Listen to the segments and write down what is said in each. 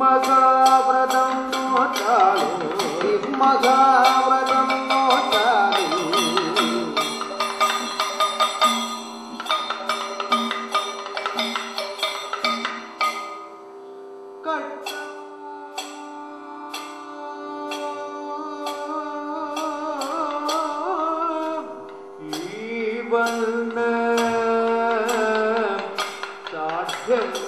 హిమ్మసావ్రతం నోచాలి హిమ్మసావ్రతం నోచాలి కట్ ఈవన్ సాధ్యం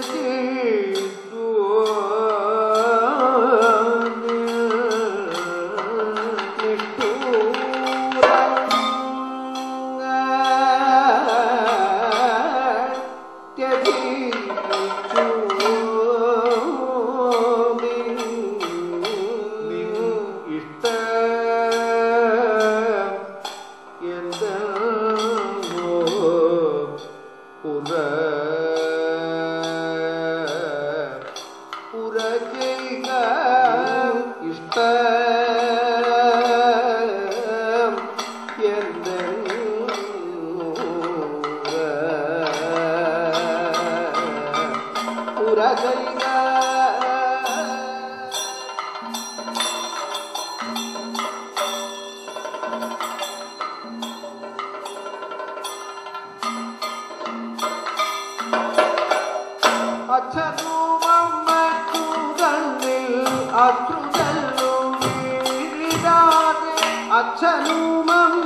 de ഇഷ്ട വീഴിടാതെ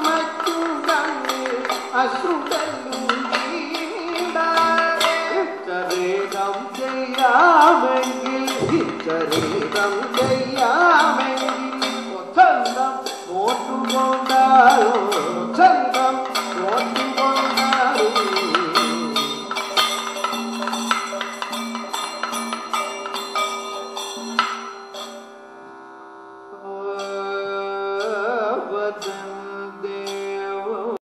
അച്ഛനുമമ്മൂതന്നിൽ അശ്രുതല്ലും വീഴിടാതെ ചരേകം ചെയ്യാമെങ്കിൽ ചരേകം ചെയ്യാമെങ്കിൽ സ്വന്തം നോട്ടുകൊണ്ടാലോ